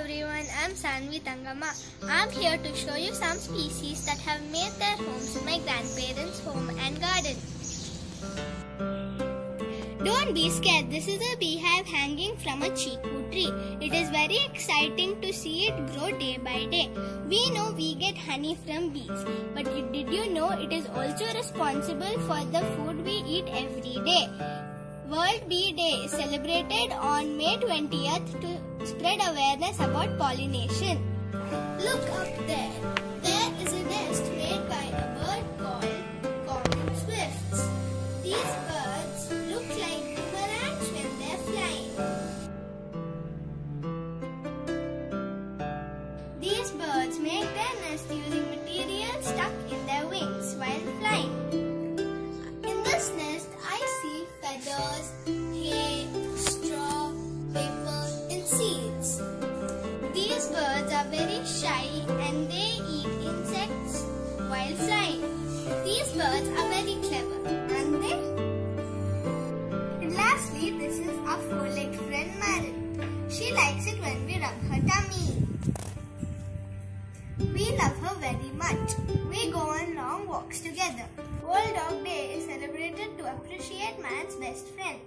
everyone, I'm Sanvi Tangama. I'm here to show you some species that have made their homes in my grandparents' home and garden. Don't be scared, this is a beehive hanging from a chiku tree. It is very exciting to see it grow day by day. We know we get honey from bees, but did you know it is also responsible for the food we eat every day? World Bee Day is celebrated on May 20th to spread awareness about pollination. Look up there. Are very shy and they eat insects while flying. These birds are very clever, aren't they? And lastly, this is our four-legged friend Marin. She likes it when we rub her tummy. We love her very much. We go on long walks together. World Dog Day is celebrated to appreciate man's best friend.